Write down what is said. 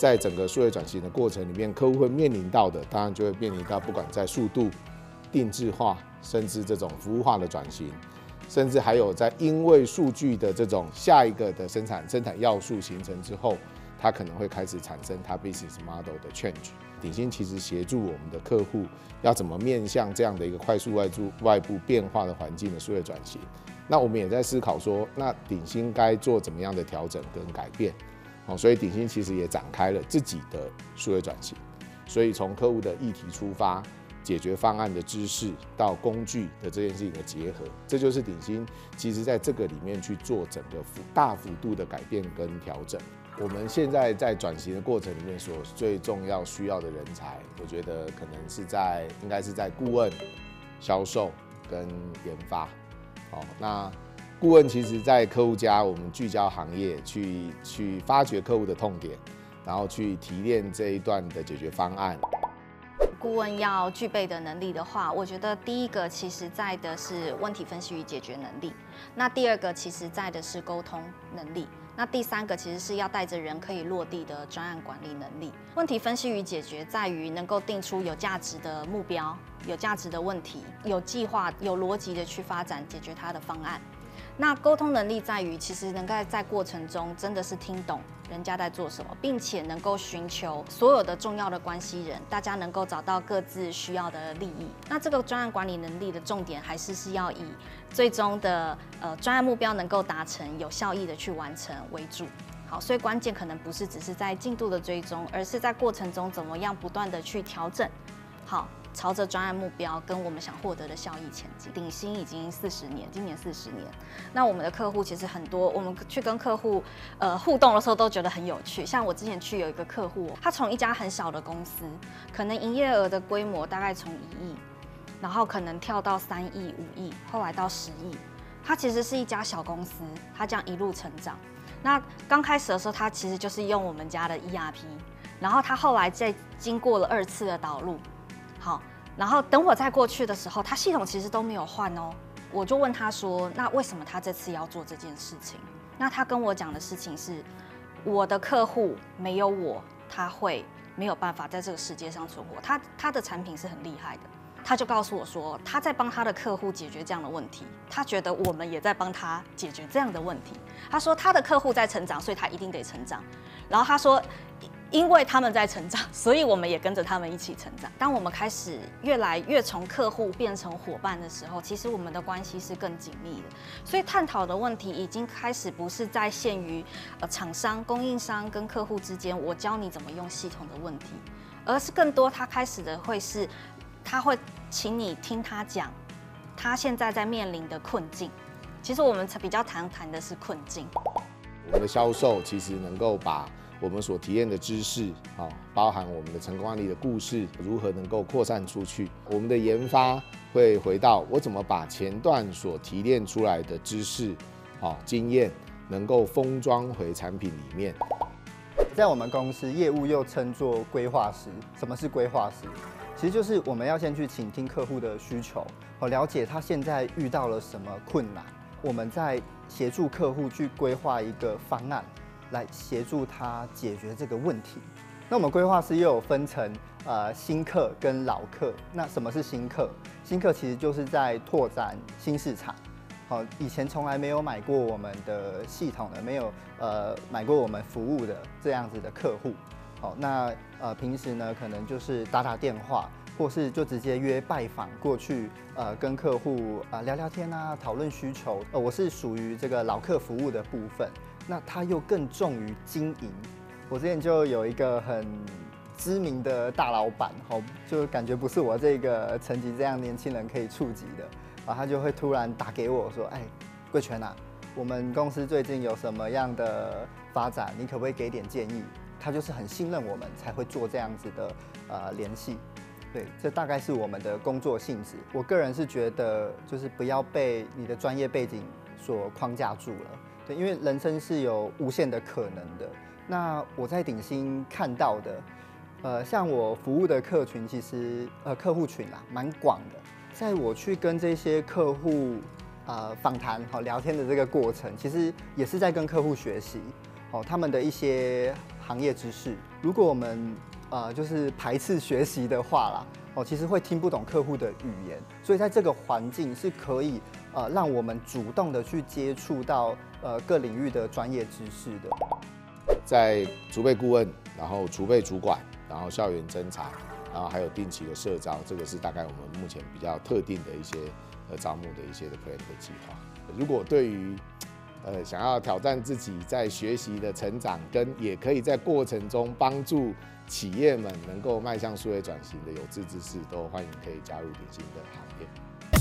在整个数位转型的过程里面，客户会面临到的，当然就会面临到不管在速度、定制化，甚至这种服务化的转型，甚至还有在因为数据的这种下一个的生产生产要素形成之后，它可能会开始产生它 business model 的 change。鼎新其实协助我们的客户要怎么面向这样的一个快速外注外部变化的环境的数位转型。那我们也在思考说，那鼎新该做怎么样的调整跟改变？所以鼎新其实也展开了自己的数位转型。所以从客户的议题出发，解决方案的知识到工具的这件事情的结合，这就是鼎新其实在这个里面去做整个幅大幅度的改变跟调整。我们现在在转型的过程里面，所最重要需要的人才，我觉得可能是在应该是在顾问、销售跟研发。好，那顾问其实，在客户家，我们聚焦行业，去去发掘客户的痛点，然后去提炼这一段的解决方案。顾问要具备的能力的话，我觉得第一个其实在的是问题分析与解决能力，那第二个其实在的是沟通能力，那第三个其实是要带着人可以落地的专案管理能力。问题分析与解决在于能够定出有价值的目标。有价值的问题，有计划、有逻辑的去发展解决它的方案。那沟通能力在于，其实能够在过程中真的是听懂人家在做什么，并且能够寻求所有的重要的关系人，大家能够找到各自需要的利益。那这个专案管理能力的重点，还是是要以最终的呃专案目标能够达成、有效益的去完成为主。好，所以关键可能不是只是在进度的追踪，而是在过程中怎么样不断的去调整。好。朝着专案目标跟我们想获得的效益前进。鼎新已经四十年，今年四十年。那我们的客户其实很多，我们去跟客户呃互动的时候都觉得很有趣。像我之前去有一个客户，他从一家很小的公司，可能营业额的规模大概从一亿，然后可能跳到三亿、五亿，后来到十亿。他其实是一家小公司，他这样一路成长。那刚开始的时候，他其实就是用我们家的 ERP，然后他后来再经过了二次的导入。好，然后等我再过去的时候，他系统其实都没有换哦。我就问他说：“那为什么他这次要做这件事情？”那他跟我讲的事情是：我的客户没有我，他会没有办法在这个世界上存活。他他的产品是很厉害的，他就告诉我说，他在帮他的客户解决这样的问题。他觉得我们也在帮他解决这样的问题。他说他的客户在成长，所以他一定得成长。然后他说。因为他们在成长，所以我们也跟着他们一起成长。当我们开始越来越从客户变成伙伴的时候，其实我们的关系是更紧密的。所以探讨的问题已经开始不是在限于呃厂商、供应商跟客户之间，我教你怎么用系统的问题，而是更多他开始的会是，他会请你听他讲他现在在面临的困境。其实我们比较谈谈的是困境。我们的销售其实能够把。我们所提炼的知识，啊，包含我们的成功案例的故事，如何能够扩散出去？我们的研发会回到我怎么把前段所提炼出来的知识，啊，经验，能够封装回产品里面。在我们公司，业务又称作规划师。什么是规划师？其实就是我们要先去倾听客户的需求，和了解他现在遇到了什么困难，我们在协助客户去规划一个方案。来协助他解决这个问题。那我们规划师又有分成呃新客跟老客。那什么是新客？新客其实就是在拓展新市场。好，以前从来没有买过我们的系统的，没有呃买过我们服务的这样子的客户。好，那呃平时呢可能就是打打电话，或是就直接约拜访过去，呃跟客户啊聊聊天啊，讨论需求。呃，我是属于这个老客服务的部分。那他又更重于经营。我之前就有一个很知名的大老板，好，就感觉不是我这个层级这样年轻人可以触及的，然后他就会突然打给我说：“哎，贵全啊，我们公司最近有什么样的发展？你可不可以给点建议？”他就是很信任我们，才会做这样子的呃联系。对，这大概是我们的工作性质。我个人是觉得，就是不要被你的专业背景所框架住了。因为人生是有无限的可能的。那我在鼎新看到的，呃，像我服务的客群，其实呃客户群啊蛮广的。在我去跟这些客户呃访谈好聊天的这个过程，其实也是在跟客户学习哦他们的一些行业知识。如果我们呃就是排斥学习的话啦，哦，其实会听不懂客户的语言。所以在这个环境是可以呃让我们主动的去接触到呃各领域的专业知识的。在储备顾问，然后储备主管，然后校园侦查，然后还有定期的社招，这个是大概我们目前比较特定的一些呃招募的一些的 plan 的计划。如果对于呃想要挑战自己在学习的成长，跟也可以在过程中帮助企业们能够迈向数位转型的有志之士，都欢迎可以加入鼎新的行列。